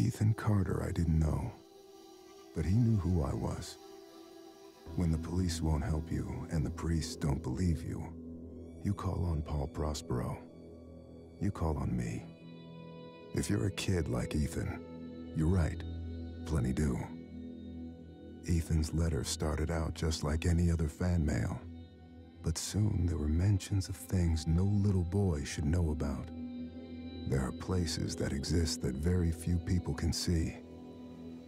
Ethan Carter, I didn't know. But he knew who I was. When the police won't help you and the priests don't believe you, you call on Paul Prospero. You call on me. If you're a kid like Ethan, you're right. Plenty do. Ethan's letter started out just like any other fan mail. But soon there were mentions of things no little boy should know about. There are places that exist that very few people can see.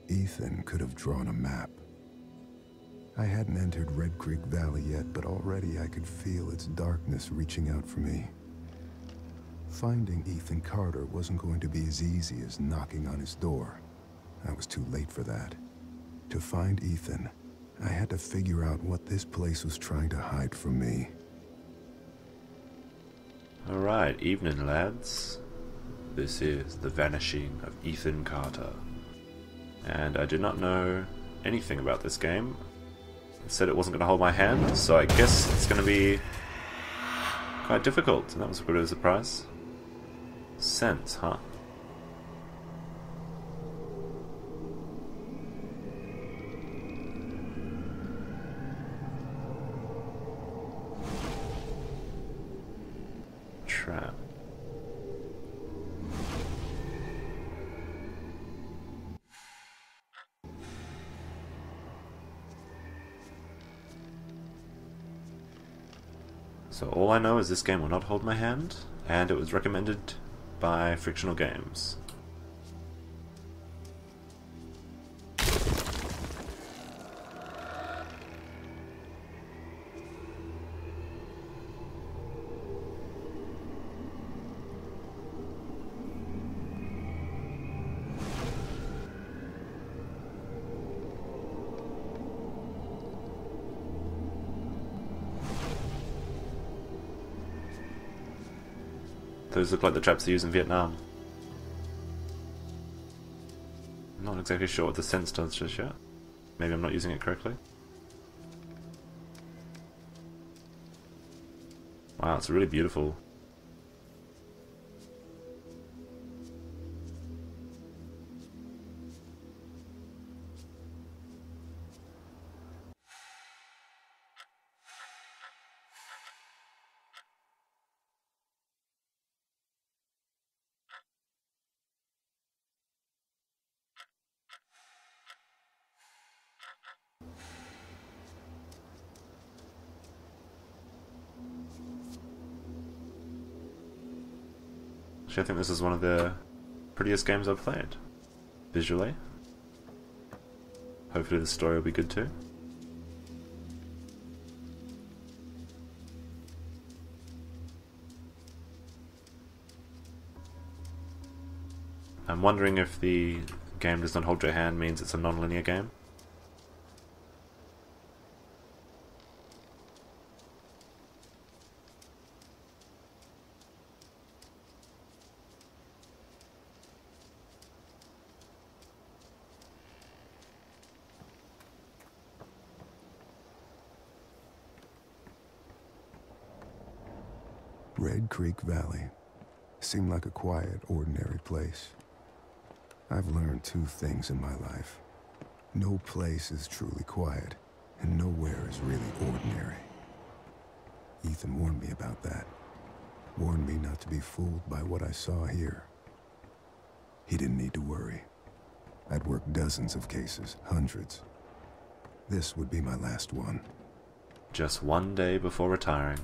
Ethan could have drawn a map. I hadn't entered Red Creek Valley yet, but already I could feel its darkness reaching out for me. Finding Ethan Carter wasn't going to be as easy as knocking on his door. I was too late for that. To find Ethan, I had to figure out what this place was trying to hide from me. Alright, evening lads. This is The Vanishing of Ethan Carter. And I did not know anything about this game. It said it wasn't going to hold my hand, so I guess it's going to be quite difficult. And that was a bit of a surprise. Sense, huh? All I know is this game will not hold my hand, and it was recommended by Frictional Games. Those look like the traps they use in Vietnam. I'm not exactly sure what the sense does just yet. Maybe I'm not using it correctly. Wow, it's really beautiful. Actually, I think this is one of the prettiest games I've played. Visually. Hopefully the story will be good too. I'm wondering if the game does not hold your hand means it's a non-linear game. Red Creek Valley seemed like a quiet, ordinary place. I've learned two things in my life. No place is truly quiet, and nowhere is really ordinary. Ethan warned me about that. Warned me not to be fooled by what I saw here. He didn't need to worry. I'd worked dozens of cases, hundreds. This would be my last one. Just one day before retiring.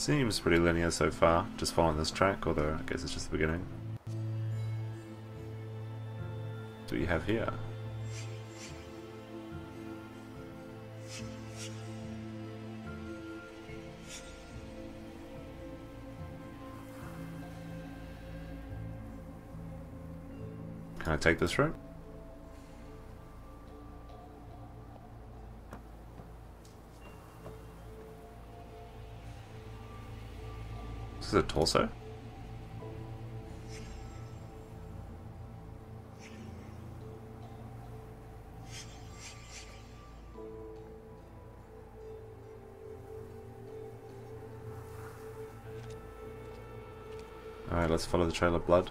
Seems pretty linear so far, just following this track, although I guess it's just the beginning. What do we have here? Can I take this route? Is a torso? Alright, let's follow the trail of blood.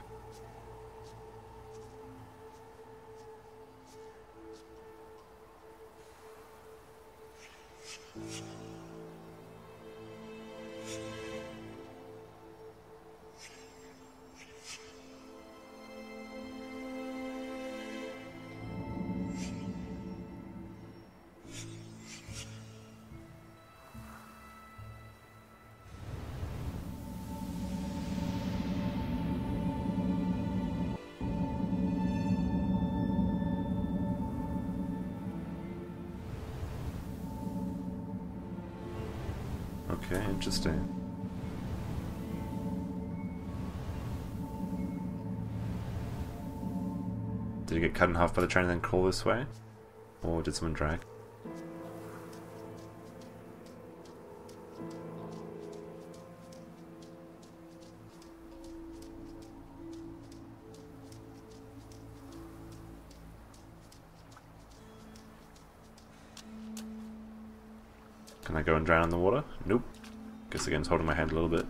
Okay, interesting. Did he get cut in half by the train and then crawl this way? Or did someone drag? Can I go and drown in the water? Nope. Guess again, it's holding my hand a little bit.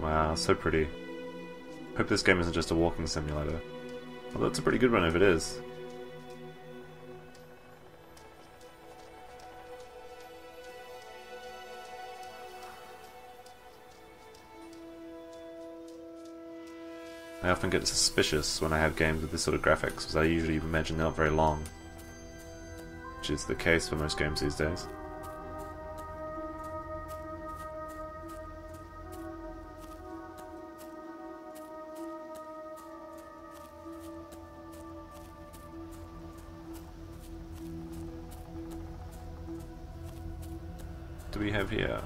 Wow, so pretty. Hope this game isn't just a walking simulator. Well, that's a pretty good one if it is. I often get suspicious when I have games with this sort of graphics, because I usually imagine they're not very long. Which is the case for most games these days. We have here?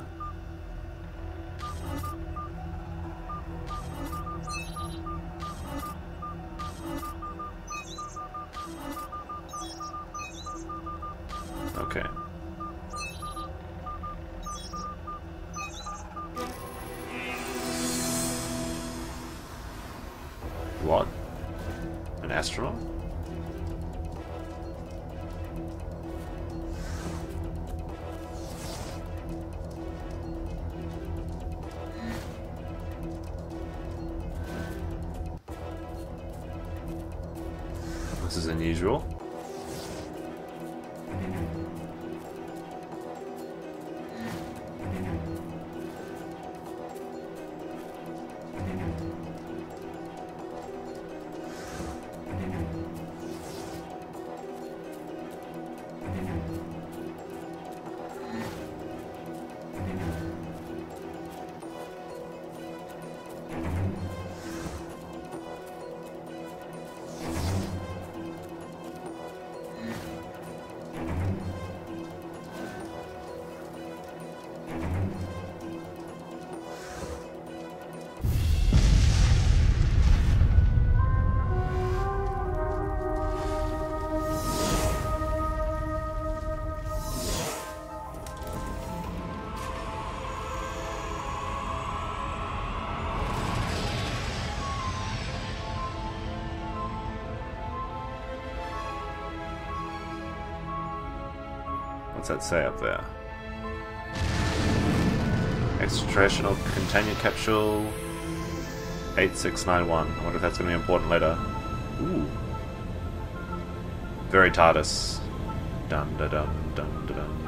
What's that say up there? Extraterrestrial container capsule 8691. I wonder if that's going to be important later. Ooh. Very TARDIS. Dun dun dun dun dun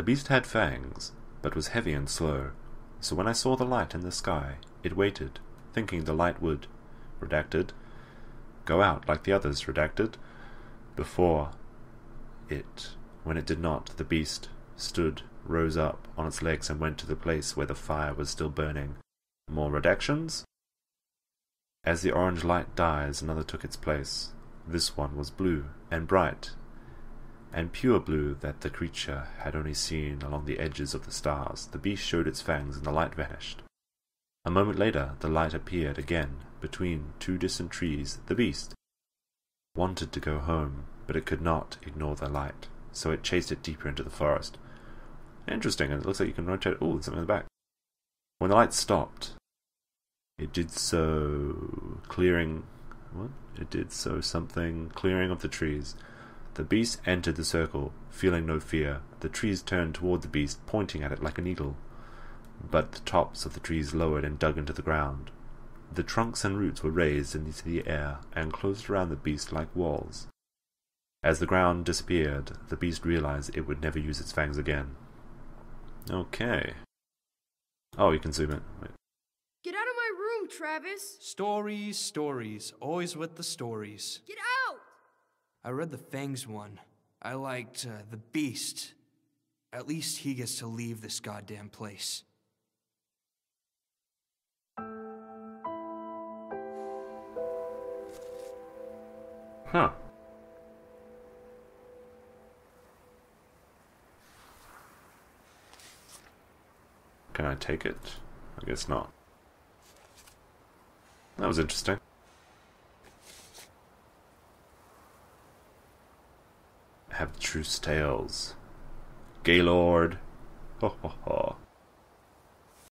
The beast had fangs, but was heavy and slow, so when I saw the light in the sky, it waited, thinking the light would, redacted, go out like the others, redacted, before it. When it did not, the beast stood, rose up on its legs, and went to the place where the fire was still burning. More redactions? As the orange light dies, another took its place. This one was blue and bright and pure blue that the creature had only seen along the edges of the stars. The beast showed its fangs and the light vanished. A moment later, the light appeared again between two distant trees. The beast wanted to go home, but it could not ignore the light, so it chased it deeper into the forest. Interesting, and it looks like you can rotate. Oh, there's something in the back. When the light stopped, it did so clearing. What? It did so something clearing of the trees. The beast entered the circle, feeling no fear. The trees turned toward the beast, pointing at it like an eagle. But the tops of the trees lowered and dug into the ground. The trunks and roots were raised into the air and closed around the beast like walls. As the ground disappeared, the beast realized it would never use its fangs again. Okay. Oh, you can zoom in. Wait. Get out of my room, Travis! Stories, stories, always with the stories. Get out! I read the Fangs one. I liked uh, the Beast. At least he gets to leave this goddamn place. Huh. Can I take it? I guess not. That was interesting. Truce tales. Gaylord. Ho ho ho.